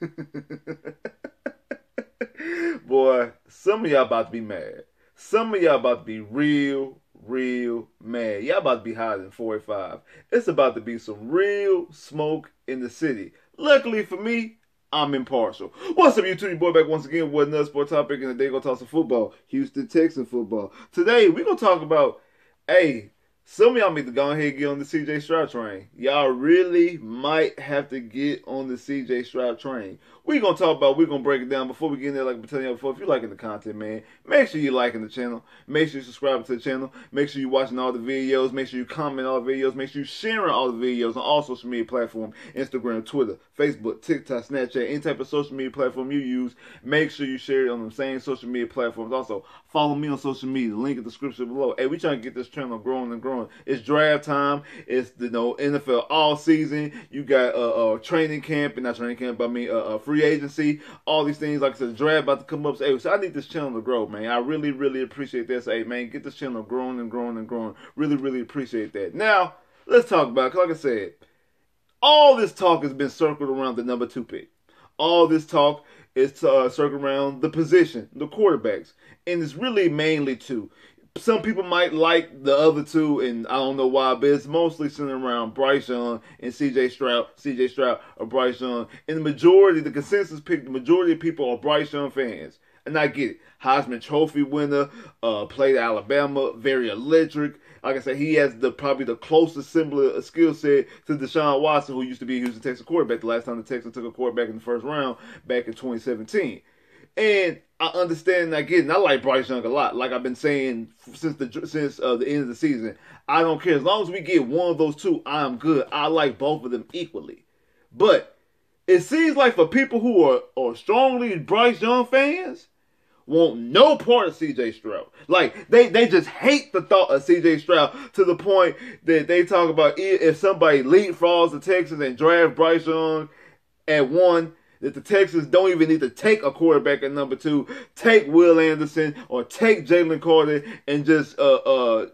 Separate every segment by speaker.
Speaker 1: Boy, some of y'all about to be mad. Some of y'all about to be real, real mad. Y'all about to be higher than 45. It's about to be some real smoke in the city. Luckily for me, I'm impartial. What's up, YouTube? Your boy back once again with another sport topic, and today we're gonna talk some football. Houston Texans football. Today we're gonna talk about, hey, some of y'all need to go ahead and get on the CJ Stroud train. Y'all really might have to get on the CJ Stroud train. We're gonna talk about, we're gonna break it down before we get in there, like I'm telling you before. If you're liking the content, man, make sure you're liking the channel. Make sure you subscribe to the channel. Make sure you're watching all the videos. Make sure you comment all the videos. Make sure you're sharing all the videos on all social media platforms Instagram, Twitter, Facebook, TikTok, Snapchat, any type of social media platform you use. Make sure you share it on the same social media platforms. Also, follow me on social media. Link in the description below. Hey, we trying to get this channel growing and growing. It's draft time. It's the you know, NFL all season. You got a uh, uh, training camp, and not training camp, but I mean uh, uh, free agency. All these things, like I said, draft about to come up. So, hey, so I need this channel to grow, man. I really, really appreciate this. Hey, man, get this channel growing and growing and growing. Really, really appreciate that. Now, let's talk about. Like I said, all this talk has been circled around the number two pick. All this talk is uh, circled around the position, the quarterbacks, and it's really mainly two some people might like the other two, and I don't know why, but it's mostly centered around Bryce Young and C.J. Stroud, C.J. Stroud or Bryce Young. And the majority, the consensus pick, the majority of people are Bryce Young fans, and I get it. Heisman Trophy winner, uh, played Alabama, very electric. Like I said, he has the probably the closest similar skill set to Deshaun Watson, who used to be Houston Texas quarterback. The last time the Texans took a quarterback in the first round back in 2017. And I understand and I get. I like Bryce Young a lot. Like I've been saying since the since uh, the end of the season. I don't care. As long as we get one of those two, I'm good. I like both of them equally. But it seems like for people who are, are strongly Bryce Young fans, want no part of CJ Stroud. Like they they just hate the thought of CJ Stroud to the point that they talk about if somebody leapfrogs the Texans and draft Bryce Young at one, that the Texans don't even need to take a quarterback at number two, take Will Anderson or take Jalen Carter and just uh uh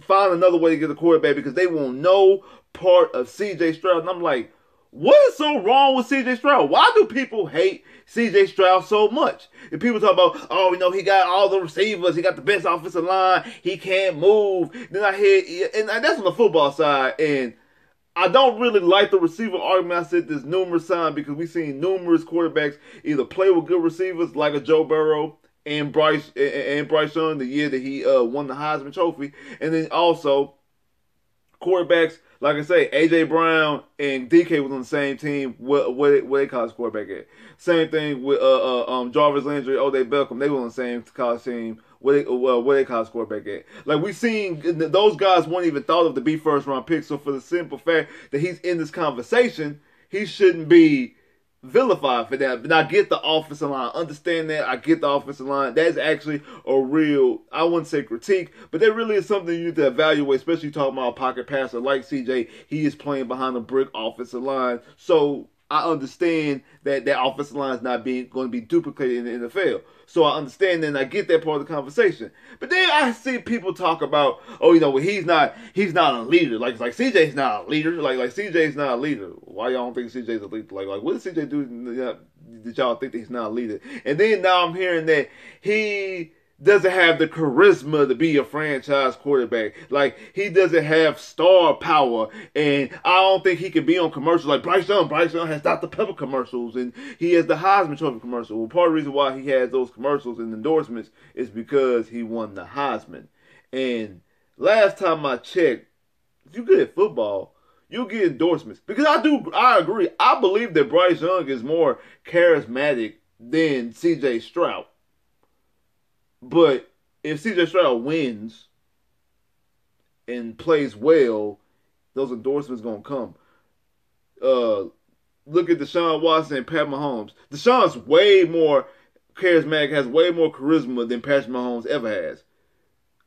Speaker 1: find another way to get a quarterback because they want no part of CJ Stroud. And I'm like, what is so wrong with CJ Stroud? Why do people hate CJ Stroud so much? And people talk about, oh, you know, he got all the receivers, he got the best offensive line, he can't move. Then I hear, and that's on the football side, and I don't really like the receiver argument. I said this numerous times because we've seen numerous quarterbacks either play with good receivers like a Joe Burrow and Bryce and Bryce Young the year that he uh, won the Heisman Trophy, and then also quarterbacks like I say, AJ Brown and DK was on the same team. What what, what they college quarterback at? Same thing with uh, uh um Jarvis Landry, Odell Beckham. They were on the same college team where they well where they college quarterback at. Like we've seen those guys weren't even thought of to be first round picks. So for the simple fact that he's in this conversation, he shouldn't be vilified for that. But I get the offensive line. Understand that. I get the offensive line. That's actually a real, I wouldn't say critique, but that really is something you need to evaluate, especially talking about a pocket passer like CJ. He is playing behind a brick offensive line. So I understand that that offensive line is not being going to be duplicated in the NFL. So I understand and I get that part of the conversation. But then I see people talk about, oh, you know, well, he's not he's not a leader. Like like CJ's not a leader. Like like CJ's not a leader. Why y'all don't think CJ's a leader? Like like what did CJ do? Did y'all think that he's not a leader? And then now I'm hearing that he doesn't have the charisma to be a franchise quarterback. Like he doesn't have star power, and I don't think he can be on commercials like Bryce Young. Bryce Young has Dr Pepper commercials, and he has the Heisman Trophy commercial. Well, part of the reason why he has those commercials and endorsements is because he won the Heisman. And last time I checked, if you good at football, you'll get endorsements because I do. I agree. I believe that Bryce Young is more charismatic than C.J. Stroud. But if CJ Stroud wins and plays well, those endorsements gonna come. Uh, look at Deshaun Watson and Pat Mahomes. Deshaun's way more charismatic, has way more charisma than Patrick Mahomes ever has.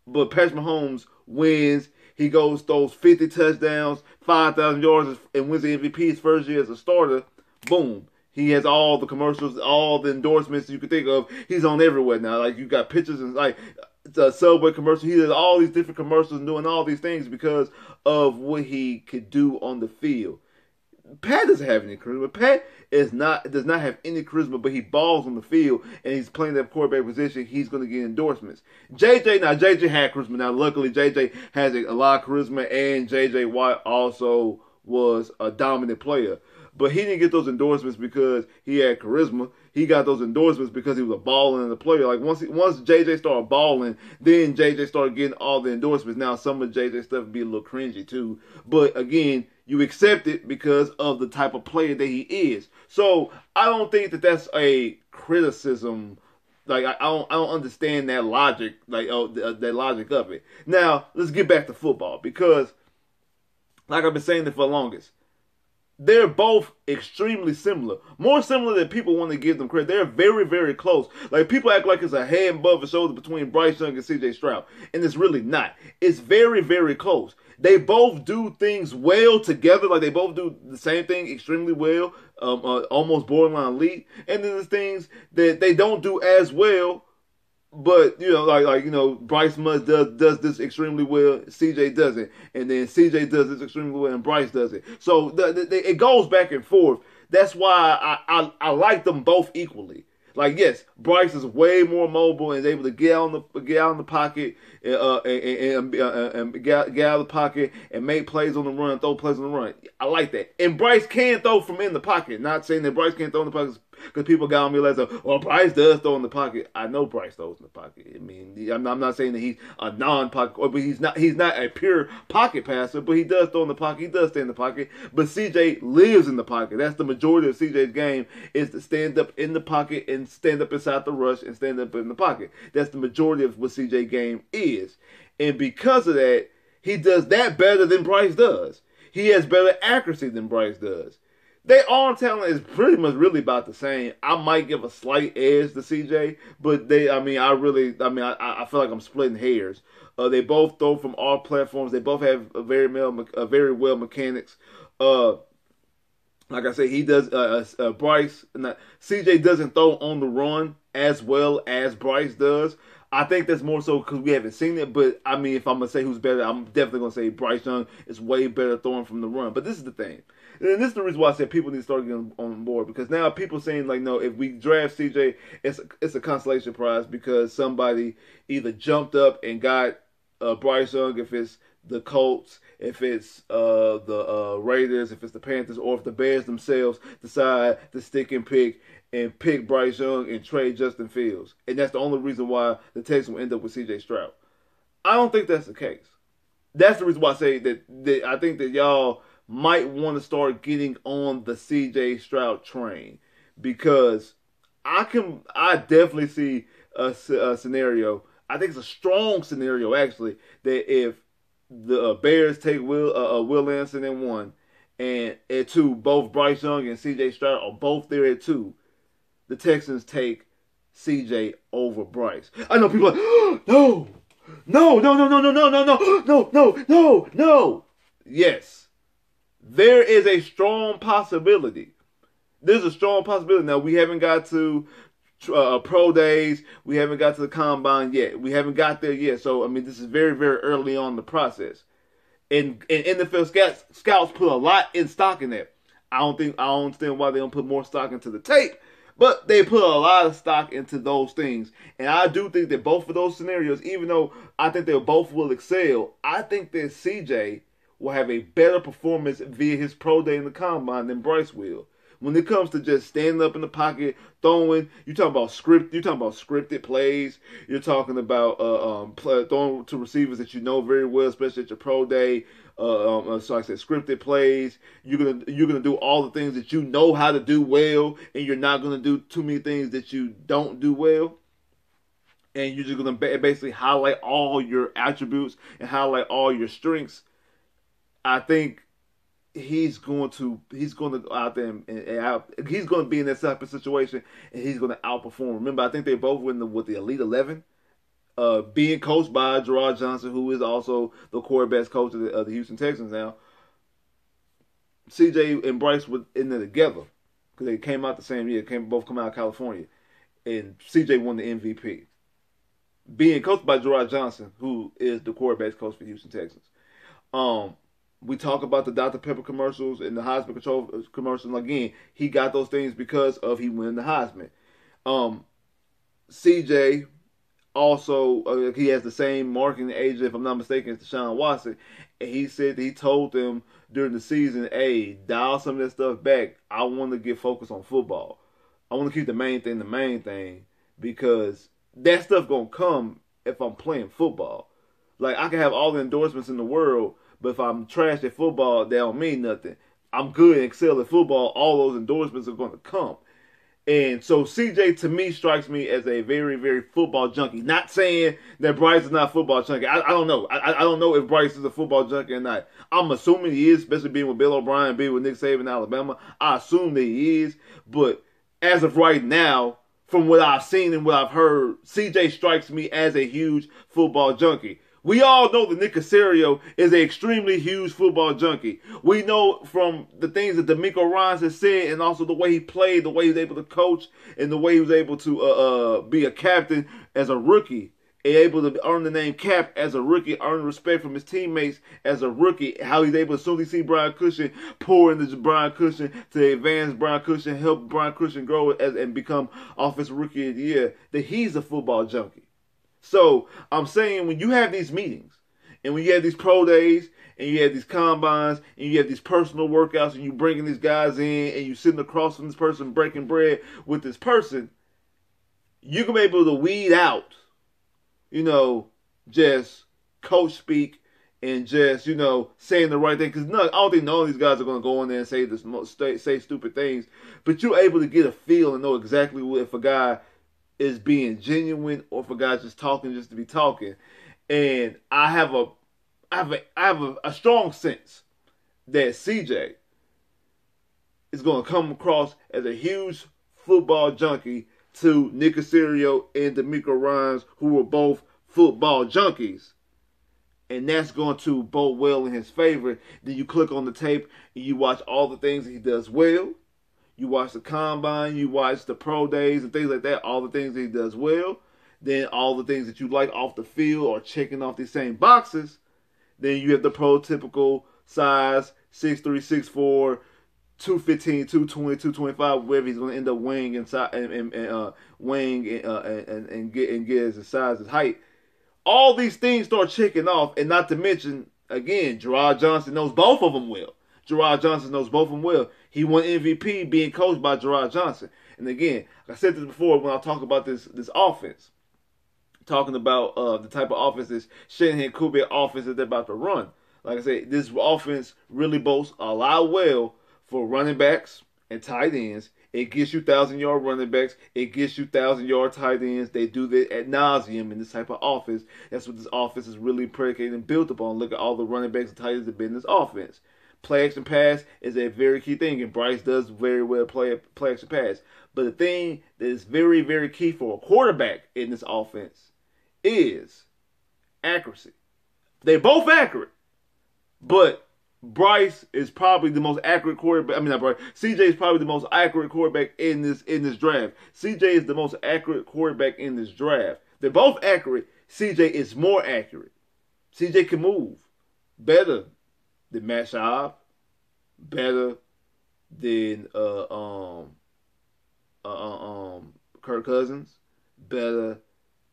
Speaker 1: But Patrick Mahomes wins. He goes throws 50 touchdowns, 5,000 yards, and wins the MVP his first year as a starter. Boom. He has all the commercials, all the endorsements you could think of. He's on everywhere now. Like you got pictures and like the Subway commercial. He does all these different commercials and doing all these things because of what he could do on the field. Pat doesn't have any charisma. Pat is not does not have any charisma, but he balls on the field and he's playing that quarterback position, he's going to get endorsements. JJ now JJ had charisma. Now luckily JJ has a, a lot of charisma, and JJ Watt also was a dominant player. But he didn't get those endorsements because he had charisma. He got those endorsements because he was a balling and a player. Like once he, once JJ started balling, then JJ started getting all the endorsements. Now some of JJ stuff be a little cringy too. But again, you accept it because of the type of player that he is. So I don't think that that's a criticism. Like I, I don't, I don't understand that logic, like oh, the, uh, that logic of it. Now let's get back to football because, like I've been saying it for the longest, they're both extremely similar. More similar than people want to give them credit. They're very, very close. Like people act like it's a head above the shoulder between Bryce Young and CJ Stroud. And it's really not. It's very, very close. They both do things well together. Like they both do the same thing extremely well, um, uh, almost borderline elite. And then there's things that they don't do as well but you know, like like you know, Bryce Mudge does does this extremely well. CJ doesn't, and then CJ does this extremely well, and Bryce does it. So the, the, it goes back and forth. That's why I, I I like them both equally. Like yes, Bryce is way more mobile and is able to get out in the get out in the pocket uh, and, and, uh, and get, get out of the pocket and make plays on the run, throw plays on the run. I like that. And Bryce can throw from in the pocket. Not saying that Bryce can't throw in the pocket because people got on me like, well, Bryce does throw in the pocket. I know Bryce throws in the pocket. I mean, I'm not, I'm not saying that he's a non-pocket, but he's not he's not a pure pocket passer, but he does throw in the pocket. He does stay in the pocket. But CJ lives in the pocket. That's the majority of CJ's game is to stand up in the pocket and stand up inside the rush and stand up in the pocket. That's the majority of what CJ game is. And because of that, he does that better than Bryce does. He has better accuracy than Bryce does. They all talent is pretty much really about the same. I might give a slight edge to CJ, but they, I mean, I really, I mean, I, I feel like I'm splitting hairs. Uh, they both throw from all platforms. They both have a very well, a very well mechanics. Uh, like I said, he does. Uh, uh, uh Bryce, not, CJ doesn't throw on the run as well as Bryce does. I think that's more so because we haven't seen it. But I mean, if I'm gonna say who's better, I'm definitely gonna say Bryce Young is way better throwing from the run. But this is the thing. And this is the reason why I said people need to start getting on board because now people saying like, no, if we draft CJ, it's a, it's a consolation prize because somebody either jumped up and got uh, Bryce Young, if it's the Colts, if it's uh, the uh, Raiders, if it's the Panthers, or if the Bears themselves decide to stick and pick and pick Bryce Young and trade Justin Fields, and that's the only reason why the Texans will end up with C.J. Stroud. I don't think that's the case. That's the reason why I say that, that I think that y'all might want to start getting on the CJ Stroud train because I can I definitely see a, a, scenario. I think it's a strong scenario actually that if the uh, Bears take Will uh, uh, Will Anderson in one and at two both Bryce Young and CJ Stroud are both there at two, the Texans take CJ over Bryce. I know people are like no. No, no, no, no, no, no, no, no, no, no, no, no. Yes there is a strong possibility. There's a strong possibility. Now we haven't got to uh, pro days. We haven't got to the combine yet. We haven't got there yet. So I mean, this is very, very early on the process. And, and NFL scouts, scouts put a lot in stock in that. I don't think I don't understand why they don't put more stock into the tape, but they put a lot of stock into those things. And I do think that both of those scenarios, even though I think they both will excel, I think that CJ will have a better performance via his pro day in the combine than Bryce will. When it comes to just standing up in the pocket, throwing, you talking about script, you talking about scripted plays. You're talking about uh, um, play, throwing to receivers that you know very well, especially at your pro day. Uh, um, uh, so I said scripted plays. You're gonna you're gonna do all the things that you know how to do well, and you're not gonna do too many things that you don't do well and you're just to basically highlight all your attributes and highlight all your strengths I think he's going to he's going to go out there and, and out, he's going to be in that type of situation and he's going to outperform. Remember, I think they both were in the, with the Elite Eleven, uh, being coached by Jerrod Johnson, who is also the quarterback coach of the, of the Houston Texans now. CJ and Bryce were in there together because they came out the same year. Came both come out of California, and CJ won the MVP. Being coached by Jerrod Johnson, who is the quarterback coach for Houston Texans. Um, we talk about the Dr. Pepper commercials and the Heisman Control commercials. Again, he got those things because of he won the Heisman. Um, CJ also uh, he has the same marketing agent, if I'm not mistaken, as Deshaun Watson. And he said he told them during the season, "Hey, dial some of that stuff back. I want to get focused on football. I want to keep the main thing the main thing because that stuff gonna come if I'm playing football. Like I can have all the endorsements in the world, but if I'm trash at football, that don't mean nothing. I'm good and excel at football. All those endorsements are going to come. And so CJ to me strikes me as a very, very football junkie. Not saying that Bryce is not a football junkie. I, I don't know. I, I don't know if Bryce is a football junkie or not. I'm assuming he is, especially being with Bill O'Brien, being with Nick Saban in Alabama. I assume that he is. But as of right now, from what I've seen and what I've heard, CJ strikes me as a huge football junkie. We all know that Nick Caserio is an extremely huge football junkie. We know from the things that DeMeco Ryans has said and also the way he played, the way he was able to coach, and the way he was able to uh, uh, be a captain as a rookie, able to earn the name Cap as a rookie, earn respect from his teammates as a rookie, how he's able to soon see Brian Cushing pour into Brian Cushing to advance Brian Cushing, help Brian Cushing grow as, and become Office Rookie of the Year, that he's a football junkie. So I'm saying when you have these meetings and when you have these pro days and you have these combines and you have these personal workouts and you're bringing these guys in and you're sitting across from this person breaking bread with this person, you can be able to weed out, you know, just coach speak and just you know saying the right thing. Because I don't think none of these guys are going to go in there and say this say stupid things, but you're able to get a feel and know exactly what if a guy is being genuine or for guys just talking just to be talking. And I have a I have a I have a, a strong sense that CJ is going to come across as a huge football junkie to Nick Caserio and DeMeco Ryans, who were both football junkies. And that's going to bode well in his favor. Then you click on the tape and you watch all the things he does well you watch the combine, you watch the pro days and things like that, all the things that he does well, then all the things that you like off the field or checking off these same boxes, then you have the prototypical size 6'3, 6'4, 215, 220, 225, wherever he's going to end up weighing inside and, and, and uh, weighing and, uh, and, and get and get his size, his height. All these things start checking off, and not to mention again, Jerrod Johnson knows both of them well. Jerrod Johnson knows both of them well. He won MVP being coached by Jerrod Johnson. And again, I said this before when I talk about this this offense, talking about uh, the type of offense this Shanahan Kubiak offense that they're about to run. Like I said, this offense really boasts a lot well for running backs and tight ends. It gets you thousand yard running backs. It gets you thousand yard tight ends. They do that at nauseum in this type of offense. That's what this offense is really predicated and built upon. Look at all the running backs and tight ends that been in this offense play action pass is a very key thing, and Bryce does very well play play action pass. But the thing that is very very key for a quarterback in this offense is accuracy. They're both accurate, but Bryce is probably the most accurate quarterback. I mean, not Bryce. CJ is probably the most accurate quarterback in this in this draft. CJ is the most accurate quarterback in this draft. They're both accurate. CJ is more accurate. CJ can move better than Matt Schaub, better than uh, um, uh, uh, um, Kirk Cousins, better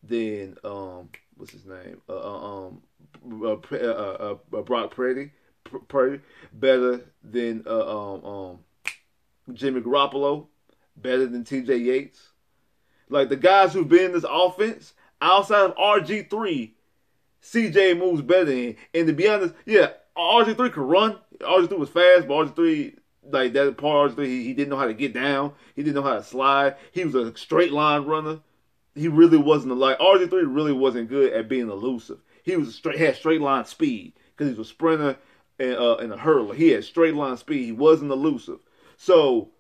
Speaker 1: than um, what's his name? Uh, uh um, uh, uh, Brock Purdy, Purdy, better than um, um, Jimmy Garoppolo, better than T.J. Yates. Like the guys who've been in this offense outside of RG three, CJ moves better than. And to be honest, yeah, RG3 could run. RG3 was fast, but RG3 like that part RG3 he, he didn't know how to get down. He didn't know how to slide. He was a straight line runner. He really wasn't like RG3 really wasn't good at being elusive. He was a straight had straight line speed because he was a sprinter and, uh, and a hurdler. He had straight line speed. He wasn't elusive. So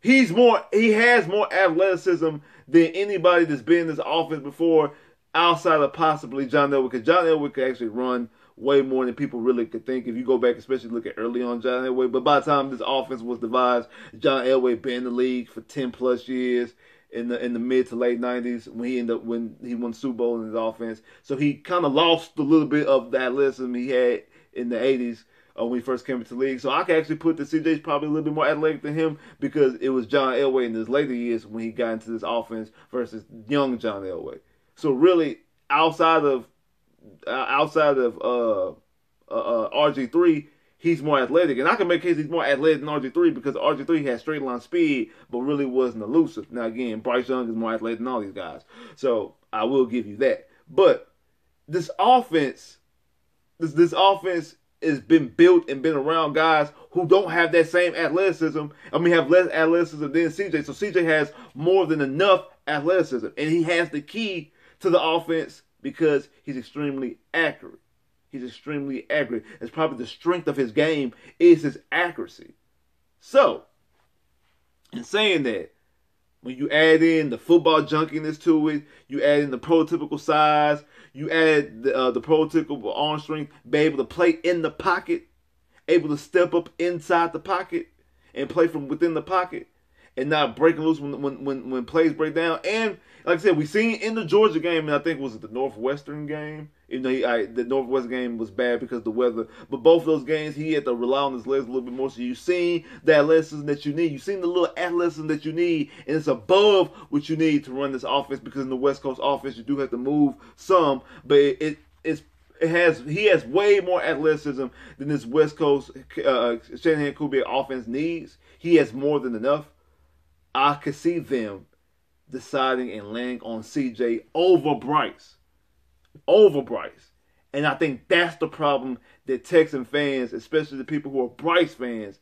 Speaker 1: he's more he has more athleticism than anybody that's been in this offense before outside of possibly John Elway because John Elway could actually run way more than people really could think. If you go back, especially look at early on John Elway, but by the time this offense was devised, John Elway been in the league for ten plus years in the in the mid to late nineties when he ended up when he won Super Bowl in his offense. So he kind of lost a little bit of that athleticism he had in the eighties uh, when he first came into the league. So I can actually put the CJ's probably a little bit more athletic than him because it was John Elway in his later years when he got into this offense versus young John Elway. So really, outside of outside of uh, uh, uh RG three, he's more athletic, and I can make case he's more athletic than RG three because RG three has straight line speed, but really wasn't elusive. Now again, Bryce Young is more athletic than all these guys, so I will give you that. But this offense, this this offense has been built and been around guys who don't have that same athleticism. I mean, have less athleticism than CJ. So CJ has more than enough athleticism, and he has the key to the offense because he's extremely accurate. He's extremely accurate. It's probably the strength of his game is his accuracy. So, in saying that, when you add in the football junkiness to it, you add in the prototypical size, you add the, uh, the prototypical arm strength, be able to play in the pocket, able to step up inside the pocket and play from within the pocket, and not breaking loose when when when, when plays break down. And like I said, we seen in the Georgia game, and I think was the Northwestern game. Even though he, I, the Northwest game was bad because the weather, but both those games he had to rely on his legs a little bit more. So you seen that lesson that you need. You seen the little athleticism that you need, and it's above what you need to run this offense because in the West Coast offense you do have to move some, but it, it it's it has he has way more athleticism than this West Coast uh, Shanahan Kubiak offense needs. He has more than enough. I could see them deciding and landing on CJ over Bryce. Over Bryce. And I think that's the problem that Texan fans, especially the people who are Bryce fans,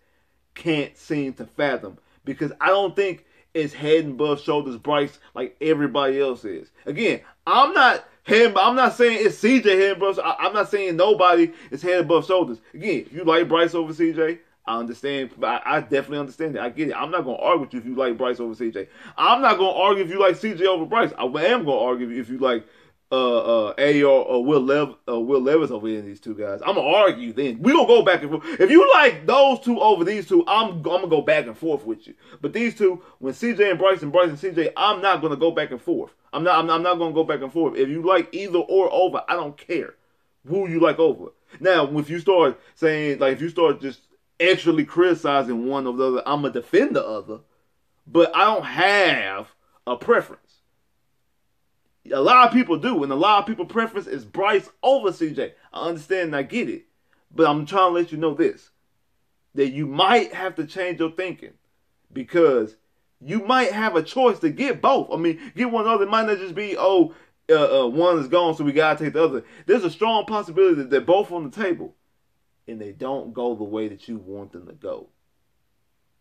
Speaker 1: can't seem to fathom. Because I don't think it's head and above shoulders Bryce like everybody else is. Again, I'm not head. I'm not saying it's CJ head above. I'm not saying nobody is head above shoulders. Again, you like Bryce over CJ, I understand. I, I, definitely understand it. I get it. I'm not going to argue with you if you like Bryce over CJ. I'm not going to argue if you like CJ over Bryce. I am to argue if you like uh uh AR or Will Lev uh, Will Levis over in these two guys. I'm gonna argue then. We gonna go back and forth. If you like those two over these two, I'm I'm gonna go back and forth with you. But these two, when CJ and Bryce and Bryce and CJ, I'm not gonna go back and forth. I'm not I'm not, I'm not gonna go back and forth. If you like either or over, I don't care who you like over. Now, if you start saying like if you start just actually criticizing one of the other. I'm gonna defend the other, but I don't have a preference. A lot of people do, and a lot of people preference is Bryce over CJ. I understand and I get it, but I'm trying to let you know this: that you might have to change your thinking because you might have a choice to get both. I mean, get one other. It might not just be oh, uh, uh, one is gone, so we gotta take the other. There's a strong possibility that they're both on the table and they don't go the way that you want them to go,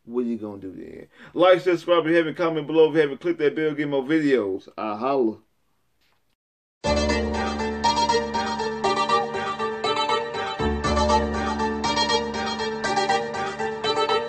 Speaker 1: what are you gonna do then? Like, subscribe if you haven't, comment below if you haven't, click that bell, get more videos. I holla.